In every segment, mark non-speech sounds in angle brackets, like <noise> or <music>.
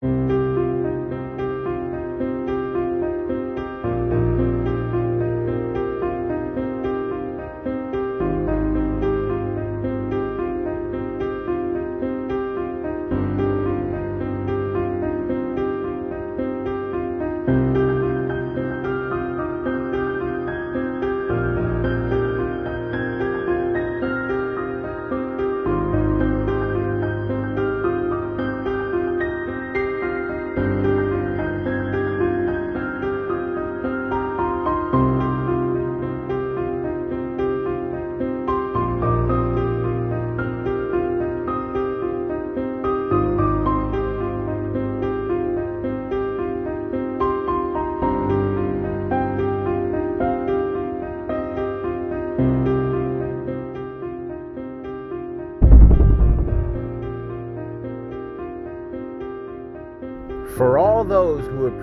For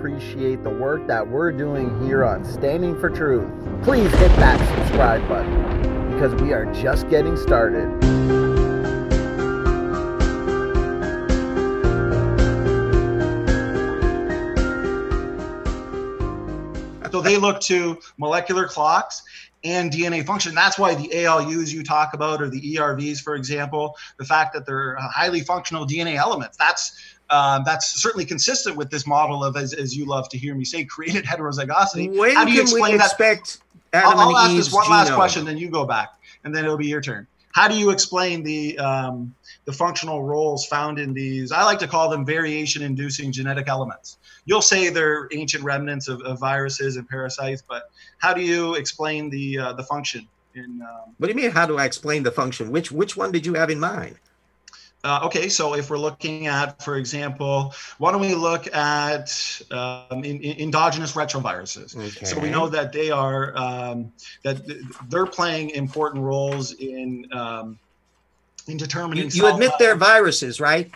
appreciate the work that we're doing here on Standing for Truth, please hit that subscribe button because we are just getting started. So they look to molecular clocks and DNA function. That's why the ALUs you talk about, or the ERVs, for example, the fact that they're uh, highly functional DNA elements. That's um, that's certainly consistent with this model of, as, as, you love to hear me say, created <laughs> heterozygosity. When How do you explain that? expect Adam I'll, I'll ask this one last question, then you go back, and then it'll be your turn. How do you explain the um, the functional roles found in these? I like to call them variation-inducing genetic elements. You'll say they're ancient remnants of, of viruses and parasites, but how do you explain the uh, the function in? Um, What do you mean? How do I explain the function? Which which one did you have in mind? Uh, okay, so if we're looking at, for example, why don't we look at um, in, in endogenous retroviruses? So we know that they are um, that th- they're playing important roles in um, in determining. You, you admit they're viruses, right?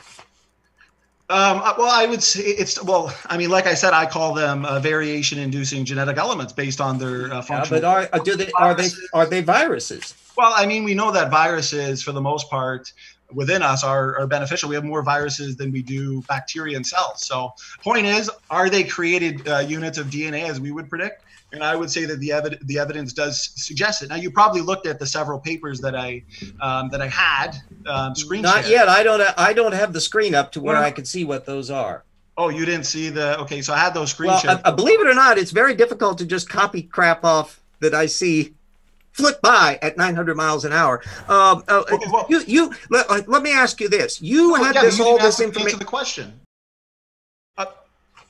Um, well, I would say it's well. I mean, like I said, I call them uh, variation-inducing genetic elements based on their uh, Yeah, function. but are, they are they are they viruses? Well, I mean, we know that viruses, for the most part, within us are, are beneficial. We have more viruses than we do bacteria and cells. So, point is, are they created uh, units of DNA as we would predict? And I would say that the, evid- the evidence does suggest it. Now, you probably looked at the several papers that I um, that I had um, screen Not shared. yet. I don't. I don't have the screen up to where Well- I can see what those are. Oh, you didn't see the? Okay, so I had those screen Well, shared. uh, uh, believe it or not, it's very difficult to just copy crap off that I see flit by at 900 miles an hour. Um, uh, Okay, well- you, you let, uh, let me ask you this: You Well, had yeah, this all this information. the question.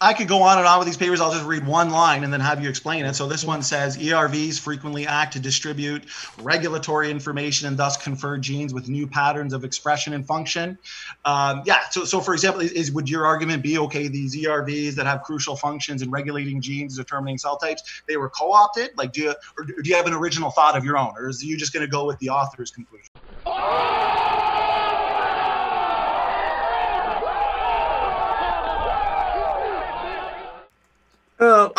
I could go on and on with these papers. I'll just read one line and then have you explain it. So this one says ERVs frequently act to distribute regulatory information and thus confer genes with new patterns of expression and function. Um, yeah. So, so for example, is, is would your argument be okay? These ERVs that have crucial functions in regulating genes, determining cell types, they were co-opted. Like, do you or do you have an original thought of your own, or is you just going to go with the author's conclusion? Uh,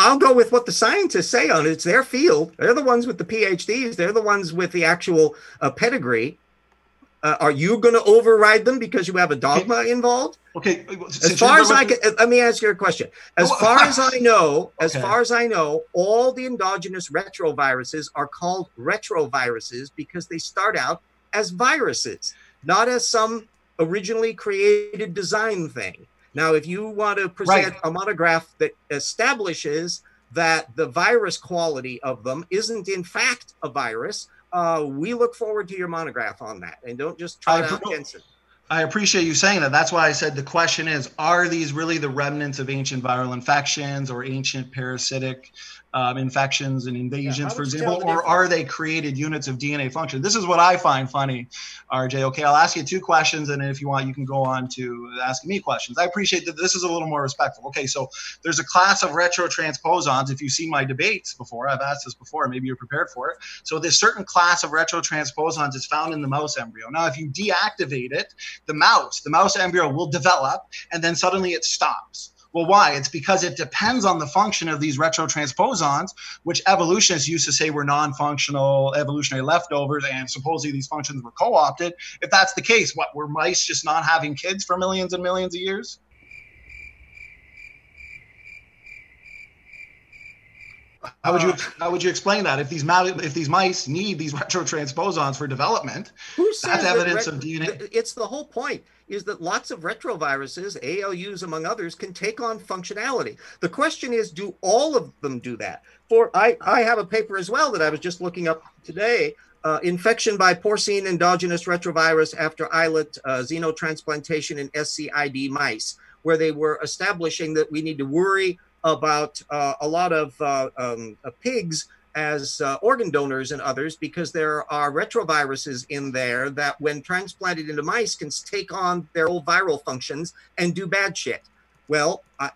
I'll go with what the scientists say on it. It's their field. They're the ones with the PhDs. They're the ones with the actual uh, pedigree. Uh, are you going to override them because you have a dogma involved? Okay. As far as I can, uh, let me ask you a question. As Oh, far as <laughs> I know, as far as I know, all the endogenous retroviruses are called retroviruses because they start out as viruses, not as some originally created design thing. Now, if you want to present Right. a monograph that establishes that the virus quality of them isn't in fact a virus, uh, we look forward to your monograph on that, and don't just try I to outguess it. I appreciate you saying that. That's why I said the question is Are these really the remnants of ancient viral infections or ancient parasitic um, infections and invasions, how for example? Or are they created units of DNA function? This is what I find funny, RJ. Okay, I'll ask you two questions, and if you want, you can go on to asking me questions. I appreciate that this is a little more respectful. Okay, so there's a class of retrotransposons. If you've seen my debates before, I've asked this before, maybe you're prepared for it. So this certain class of retrotransposons is found in the mouse embryo. Now, if you deactivate it, the mouse, the mouse embryo will develop and then suddenly it stops. Well, why? It's because it depends on the function of these retrotransposons, which evolutionists used to say were non functional evolutionary leftovers, and supposedly these functions were co opted. If that's the case, what were mice just not having kids for millions and millions of years? How would you how would you explain that? If these if these mice need these <laughs> retrotransposons for development, Who says that's that evidence of DNA. It's the whole point is that lots of retroviruses, ALUs among others, can take on functionality. The question is, do all of them do that? For I, I have a paper as well that I was just looking up today. Uh, infection by porcine endogenous retrovirus after islet uh, xenotransplantation in SCID mice, where they were establishing that we need to worry about uh, a lot of uh, um, uh, pigs as uh, organ donors and others because there are retroviruses in there that when transplanted into mice can take on their old viral functions and do bad shit well I,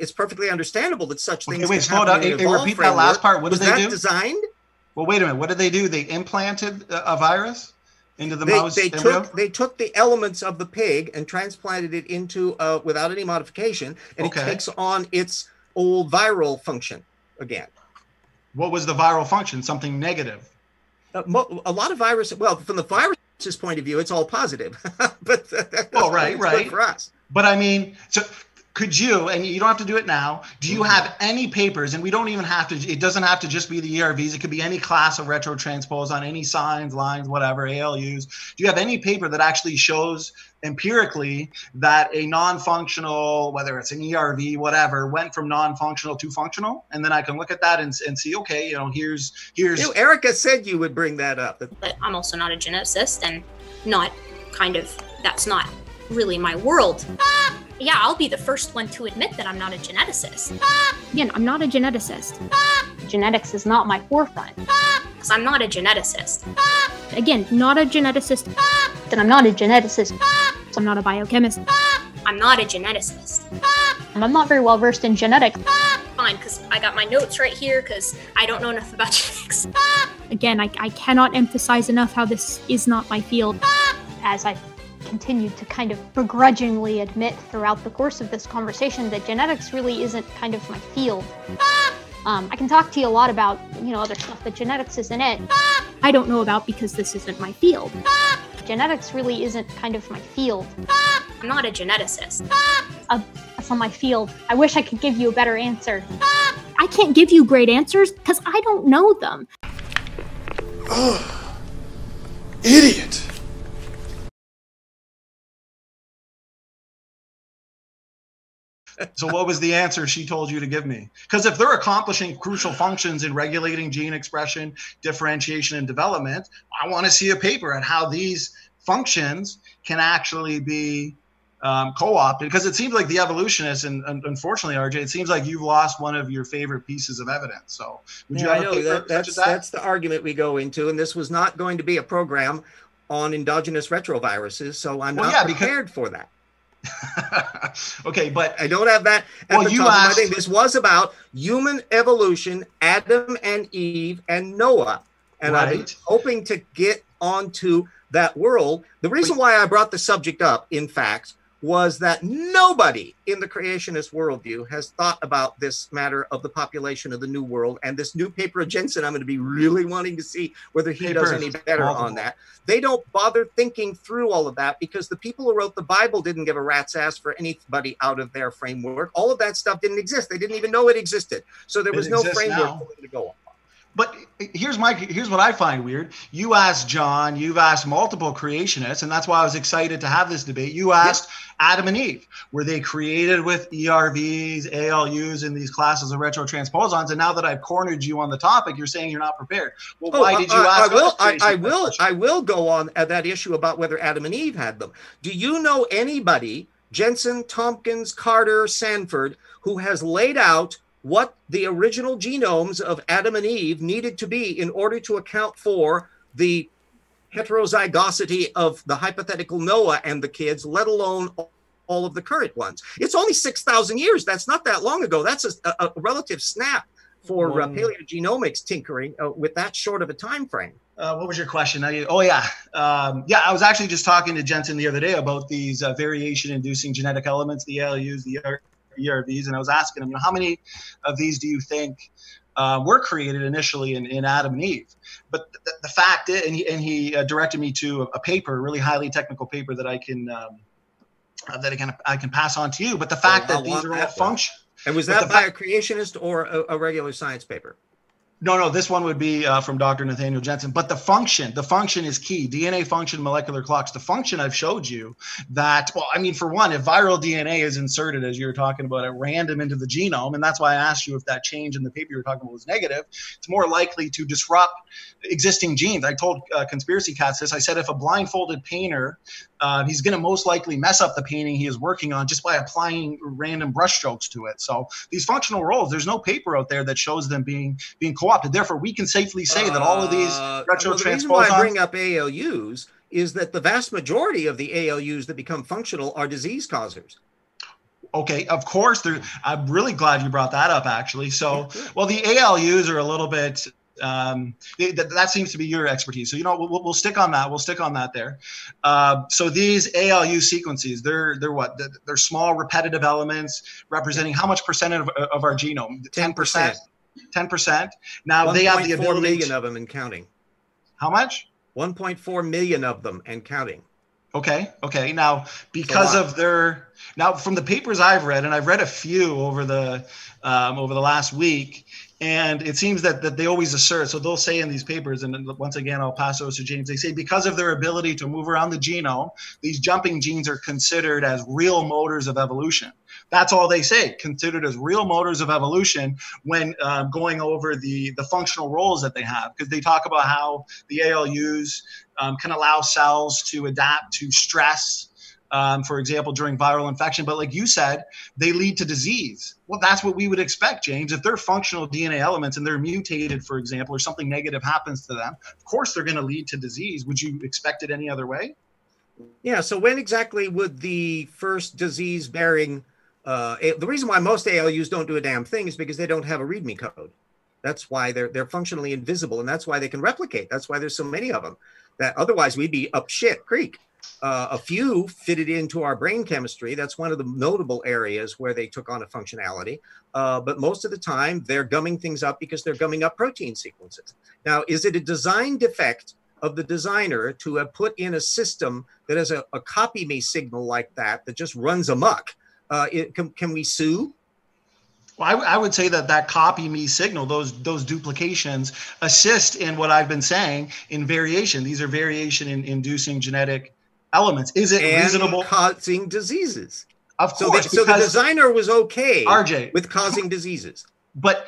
it's perfectly understandable that such Okay, things wait, can slow down. in Hey, an hey, repeat that last part. What was did they that do? designed Well, wait a minute. What did they do? They implanted a a virus into the they, mouse they embryo? took they took the elements of the pig and transplanted it into uh, without any modification and Okay. it takes on its old viral function again What was the viral function? Something negative. Uh, mo- a lot of virus. Well, from the virus's point of view, it's all positive. <laughs> but uh, Well, right, right. for us. But I mean, so could you, and you don't have to do it now, do you mm-hmm. have any papers, and we don't even have to, it doesn't have to just be the ERVs, it could be any class of retrotransposon any SINEs, LINEs, whatever, ALUs. Do you have any paper that actually shows empirically that a non-functional, whether it's an ERV, whatever, went from non-functional to functional? And then I can look at that and, and see, okay, you know, here's, here's, You know, Erica said you would bring that up. but I'm also not a geneticist and not kind of that's not really my world. Ah! Yeah, I'll be the first one to admit that I'm not a geneticist Again, I'm not a geneticist. Genetics is not my forefront. because I'm not a geneticist. Again, not a geneticist. Then I'm not a geneticist. So I'm not a biochemist. I'm not a geneticist. And I'm not very well versed in genetics. Fine, because I got my notes right here because I don't know enough about <laughs> genetics. Again, I, I cannot emphasize enough how this is not my field. As I've continued to kind of begrudgingly admit throughout the course of this conversation that genetics really isn't kind of my field. Ah! Um, I can talk to you a lot about, you know, other stuff that genetics isn't it. Ah! I don't know about because this isn't my field. Ah! Genetics really isn't kind of my field. I'm not a geneticist. That's not my field. I wish I could give you a better answer. I can't give you great answers because I don't know them. Idiot! So what was the answer she told you to give me? Because if they're accomplishing crucial functions in regulating gene expression, differentiation, and development, I want to see a paper on how these functions can actually be um, co-opted. Because it seems like the evolutionists, and, and unfortunately, RJ, it seems like you've lost one of your favorite pieces of evidence. So would you Yeah, I have a know paper that, that's that? that's the argument we go into, and this was not going to be a program on endogenous retroviruses, so I'm Well, not yeah, because- prepared for that. <laughs> okay, but I don't have that at Well, the you top of my asked- thing. This was about human evolution, Adam and Eve and Noah. And I'm hoping to get onto that world. The reason why I brought the subject up, in fact, was that nobody in the creationist worldview has thought about this matter of the population of the new world. And this new paper of Jeanson, I'm going to be really wanting to see whether he does any better on that. They don't bother thinking through all of that because the people who wrote the Bible didn't give a rat's ass for anybody out of their framework. All of that stuff didn't exist. They didn't even know it existed. So there It was no framework now. for them to go on. But here's my here's what I find weird. You asked John, you've asked multiple creationists, and that's why I was excited to have this debate. You asked Adam and Eve, were they created with ERVs, ALUs, and these classes of retrotransposons? And now that I've cornered you on the topic, you're saying you're not prepared. Well, Oh, why I- did you I, ask? I will. I, I will. I will go on at that issue about whether Adam and Eve had them. Do you know anybody, Jeanson, Tomkins, Carter, Sanford, who has laid out what the original genomes of Adam and Eve needed to be in order to account for the heterozygosity of the hypothetical Noah and the kids, let alone all of the current ones? It's only six thousand years. That's not that long ago. That's a, a, relative snap for uh, paleogenomics tinkering uh, with that short of a time frame. Uh, what was your question? I, oh yeah, um, yeah. I was actually just talking to Jeanson the other day about these uh, variation-inducing genetic elements, the ALUs, the ERVs, and I was asking him, you know, how many of these do you think uh, were created initially in, in Adam and Eve? But the, the fact is, and he, and he uh, directed me to a, a paper, a really highly technical paper that I can um, uh, that I can I can pass on to you. But the fact I'll that these are all function. And was that by fa- a creationist or a, a regular science paper? No, no, this one would be uh, from Dr. Nathaniel Jeanson. But the function, the function is key. DNA function, molecular clocks. The function I've showed you that, well, I mean, for one, if viral DNA is inserted, as you were talking about, at random into the genome, and that's why I asked you if that change in the paper you were talking about was negative, it's more likely to disrupt existing genes. I told uh, Conspiracy Cats this. I said if a blindfolded painter, uh, he's going to most likely mess up the painting he is working on just by applying random brushstrokes to it. So these functional roles, there's no paper out there that shows them being being co-opted. Therefore, we can safely say that all of these Uh, retro well, the reason why I bring up ALUs is that the vast majority of the ALUs that become functional are disease causers. Okay, of course. There, I'm really glad you brought that up. Actually, so well, the ALUs are a little bit. Um, they- that, that seems to be your expertise. So you know, we'll, we'll stick on that. We'll stick on that there. Uh, so these ALU sequences, they're they're what? They're, small repetitive elements representing how much percent of, of our genome? Ten percent. Ten percent. Now they have the 1.4 ability. million To, of them and counting. how much? 1.4 million of them and counting. Okay. Okay. Now, because of their now from the papers I've read, and I've read a few over the um, over the last week, and it seems that that they always assert. So they'll say in these papers, and once again, I'll pass those to James. They say because of their ability to move around the genome, these jumping genes are considered as real motors of evolution. That's all they say, considered as real motors of evolution when um, going over the the functional roles that they have, because they talk about how the ALUs um, can allow cells to adapt to stress, um, for example, during viral infection. But like you said, they lead to disease. Well, that's what we would expect, James. If they're functional DNA elements and they're mutated, for example, or something negative happens to them, of course they're going to lead to disease. Would you expect it any other way? Yeah. So when exactly would the first disease bearing? Uh, the reason why most ALUs don't do a damn thing is because they don't have a README code. That's why they're they're functionally invisible, and that's why they can replicate. That's why there's so many of them. That otherwise we'd be up shit creek. Uh, a few fitted into our brain chemistry. That's one of the notable areas where they took on a functionality. Uh, but most of the time, they're gumming things up because they're gumming up protein sequences. Now, is it a design defect of the designer to have put in a system that has a, a copy me signal like that that just runs amok? Uh, it, can, can we sue? Well, I, w- I would say that that copy me signal, those those duplications, assist in what I've been saying in variation. These are variation in inducing genetic elements. Is it and reasonable? causing diseases. Of So, the, course, so the designer was okay RJ, with causing diseases. but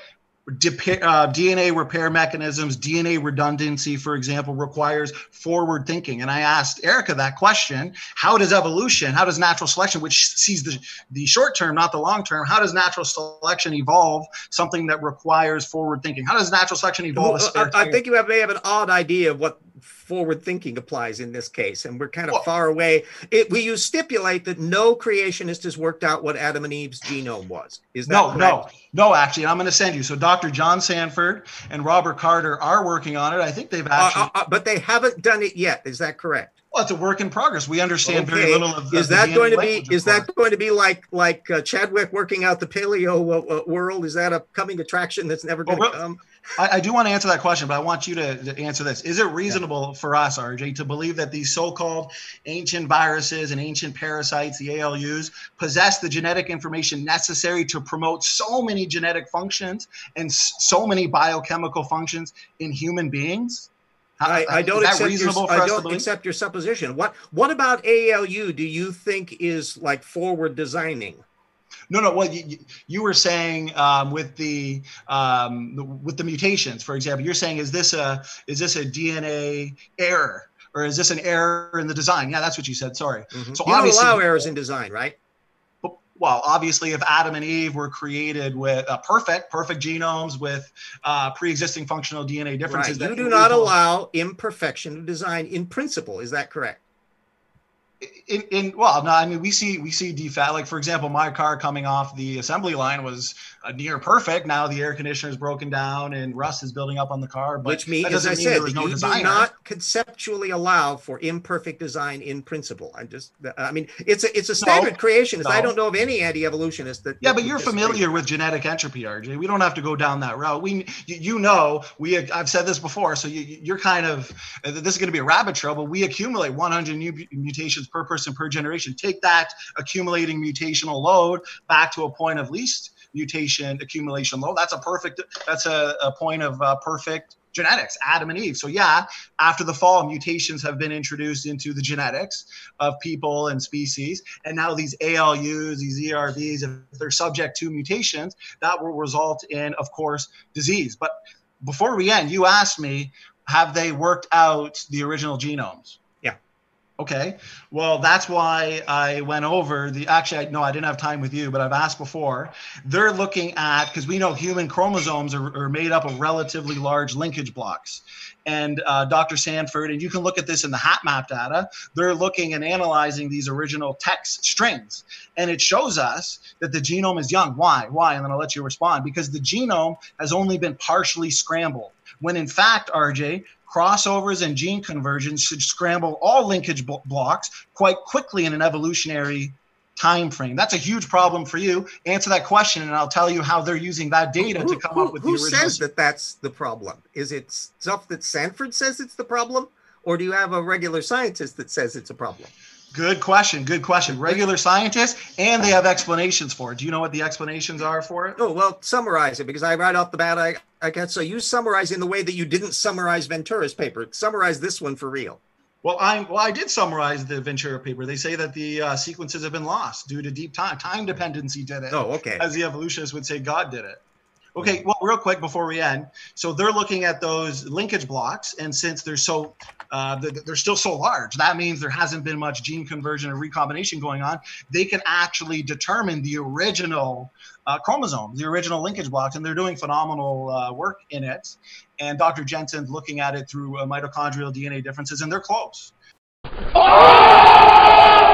uh, DNA repair mechanisms, DNA redundancy, for example, requires forward thinking. And I asked Erica that question: How does evolution, how does natural selection, which sees the the short term, not the long term, how does natural selection evolve something that requires forward thinking? How does natural selection evolve? Well, I, I think you have, may have an odd idea of what forward thinking applies in this case, and we're kind of Well- far away. It, we you stipulate that no creationist has worked out what Adam and Eve's genome was. Is that No, correct? no, no. Actually, I'm going to send you. So, Dr. John Sanford and Robert Carter are working on it. I think they've Uh, actually. uh, uh, but they haven't done it yet. Is that correct? Well, it's a work in progress. We understand very little of. Is the that DNA going to be? Is that course. going to be like like uh, Chadwick working out the paleo uh, uh, world? Is that a coming attraction that's never going to well, come? I, I do want to answer that question, but I want you to, to answer this. Is it reasonable for us, RJ, to believe that these so-called ancient viruses and ancient parasites, the ALUs, possess the genetic information necessary to promote so many genetic functions and so many biochemical functions in human beings? I, I don't accept your, I don't accept your supposition. What what about ALU? Do you think is like forward designing? No, no. Well, you, you- were saying um, with the um, with the mutations, for example, you're saying is this a is this a DNA error or is this an error in the design? Yeah, that's what you said. Sorry. So you don't allow errors in design, right? Well, obviously, if Adam and Eve were created with uh, perfect perfect genomes with uh, pre-existing functional DNA differences, that You do not allow imperfection of design in principle. Is that correct? in, in well no i mean we see we see defect like for example my car coming off the assembly line was near perfect now the air conditioner is broken down and rust is building up on the car but Which means, as I mean said, no you do not conceptually allow for imperfect design in principle. I'm just, I mean, it's a it's a standard creationist. I no. don't know of any anti-evolutionist that. yeah that but you're familiar with genetic entropy rj we don't have to go down that route we you, you know we i've said this before so you, you're kind of this is going to be a rabbit trail but we accumulate 100 new mutations per person per generation. Take that accumulating mutational load back to a point of least mutation accumulation load. That's a perfect. That's a, a point of uh, perfect genetics, Adam and Eve. So yeah, after the fall, mutations have been introduced into the genetics of people and species, and now these ALUs, these ERVs, if they're subject to mutations, that will result in, of course, disease. But before we end, you asked me, have they worked out the original genomes? Okay. Well, that's why I went over the. Actually, I, no, I didn't have time with you, but I've asked before. They're looking at because we know human chromosomes are, are, made up of relatively large linkage blocks, and uh, Dr. Sanford, and you can look at this in the HapMap data. They're looking and analyzing these original text strings, and it shows us that the genome is young. Why? Why? And then I'll let you respond. Because the genome has only been partially scrambled when in fact, RJ, crossovers and gene conversions should scramble all linkage blocks quite quickly in an evolutionary time frame. That's a huge problem for you. Answer that question, and I'll tell you how they're using that data who, to come who, up with who the original. Who says that that's the problem? Is it stuff that Sanford says it's the problem, or do you have a regular scientist that says it's a problem? Good question. Good question. Regular scientists, and they have explanations for it. Do you know what the explanations are for it? Oh well, summarize it because I right off the bat I I guess so. You summarize in the way that you didn't summarize Ventura's paper. Summarize this one for real. Well, I well I did summarize the Ventura paper. They say that the uh, sequences have been lost due to deep time time dependency did it. Oh, okay. As the evolutionists would say, God did it. Okay, well, real quick before we end, so they're looking at those linkage blocks, and since they're so, uh, they're still so large, that means there hasn't been much gene conversion or recombination going on. They can actually determine the original uh, chromosomes, the original linkage blocks, and they're doing phenomenal uh, work in it. And Dr. Jeanson's looking at it through uh, mitochondrial DNA differences, and they're close. Oh!